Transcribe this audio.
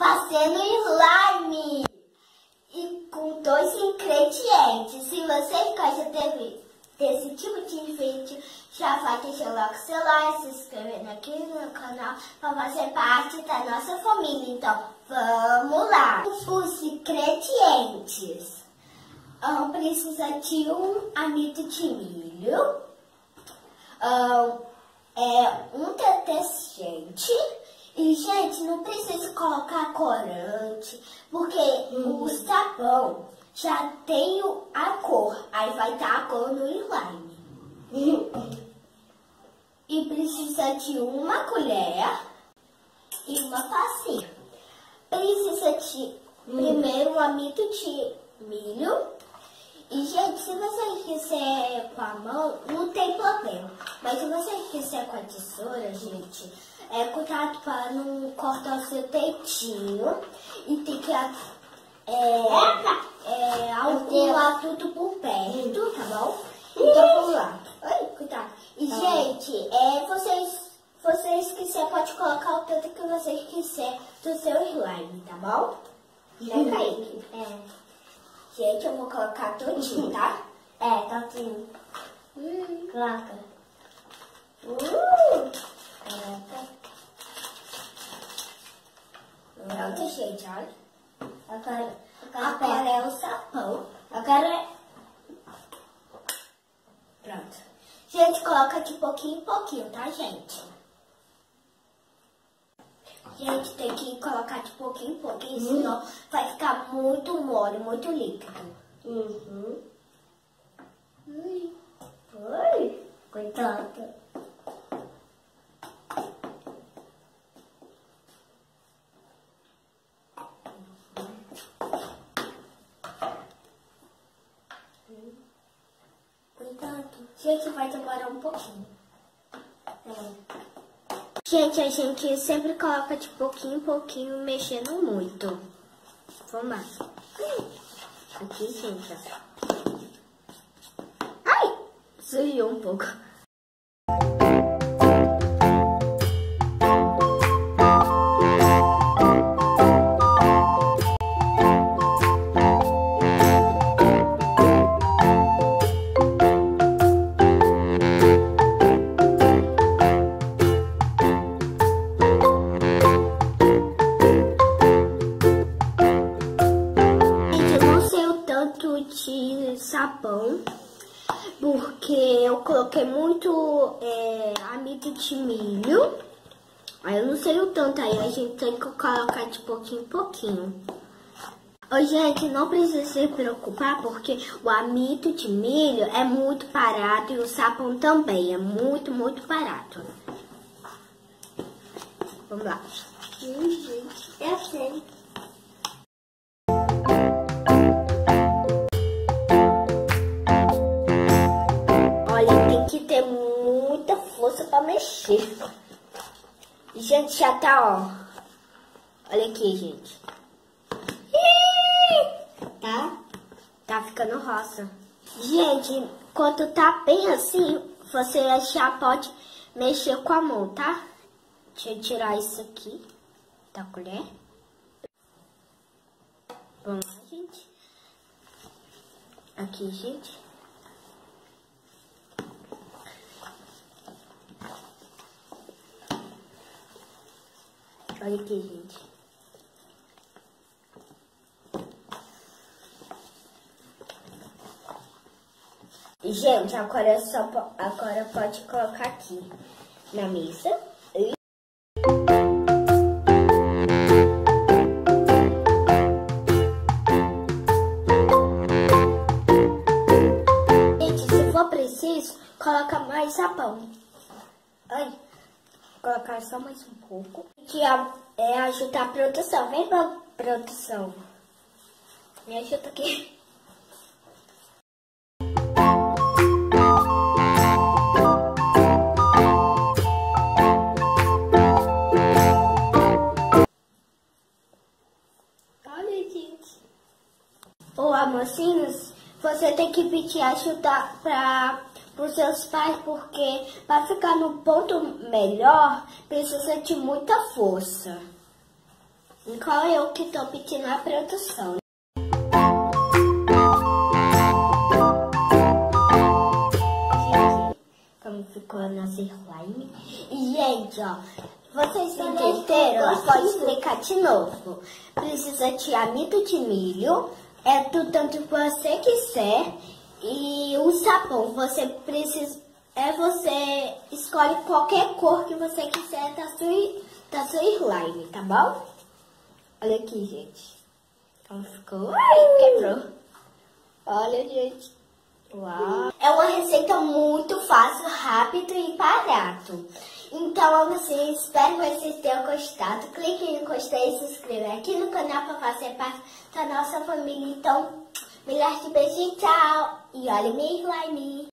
fazendo slime e com dois ingredientes. Se você gosta de, desse tipo de vídeo, já vai deixar logo seu like, se inscrevendo aqui no canal para fazer parte da nossa família. Então, vamos lá! Os ingredientes. Um, precisa de um amido de milho, um, é, um detergente, e, gente, não precisa colocar corante, porque uhum. o sabão já tem a cor. Aí vai dar a cor no slime. E precisa de uma colher e uma passinha. Precisa de uhum. primeiro um amido de milho. E, gente, se você quiser com a mão, não tem problema. Mas se você quiser com a tesoura, gente, é, cuidado para não cortar o seu dentinho e tem que é, é, alquilar tudo por perto, tá bom? Então vamos lá. Oi, cuidado. E tá gente, é, vocês, vocês quiser pode colocar o tanto que vocês quiser do seu slime, tá bom? Né, Kaique? É. Gente, eu vou colocar tudinho, tá? É, todinho. Hum. Coloca. Uh! Coloca. Pronto, gente, olha. Agora, agora é o sapão. Agora é... Pronto. Gente, coloca de pouquinho em pouquinho, tá, gente? Gente, tem que colocar de pouquinho em pouquinho, uhum. senão vai ficar muito mole, muito líquido. Uhum. Ui. Ui. Coitado. Gente, vai demorar um pouquinho. É. Gente, a gente sempre coloca de pouquinho em pouquinho, mexendo muito. Vamos lá. Aqui, gente, ó. Ai! Sujou um pouco. Porque eu coloquei muito é, amido de milho. Aí eu não sei o tanto, aí a gente tem que colocar de pouquinho em pouquinho. Ô, gente, não precisa se preocupar, porque o amido de milho é muito barato e o sabão também é muito, muito barato. Vamos lá. Gente, eu sei. Gente, já tá, ó. Olha aqui, gente. Tá? Tá ficando roça. Gente, quando tá bem assim, você já pode mexer com a mão, tá? Deixa eu tirar isso aqui da colher. Vamos lá, gente. Aqui, gente. Olha aqui, gente. Gente, agora só agora pode colocar aqui na mesa. Gente, se for preciso, coloca mais sabão. Ai colocar só mais um pouco. Que é ajudar a produção. Vem pra produção. Me ajuda aqui. Olha, gente. Ô, amorzinhos, você tem que pedir ajuda pra os seus pais, porque para ficar no ponto melhor, precisa de muita força. Qual eu que estou pedindo a produção. Como ficou a nossa slime. E, gente, ó, vocês entenderam? Pode explicar de novo. Precisa de amido de milho, é do tanto que você quiser. E o sabão, você precisa. É você escolhe qualquer cor que você quiser da sua, da sua slime, tá bom? Olha aqui, gente. Como ficou? Ai, quebrou. Olha, gente. Uau. É uma receita muito fácil, rápido e barato. Então, vocês, espero que vocês tenham gostado. Clique no gostei e se inscreva aqui no canal para fazer parte da nossa família. Então, milhares de beijos, tchau. E olha minha slime.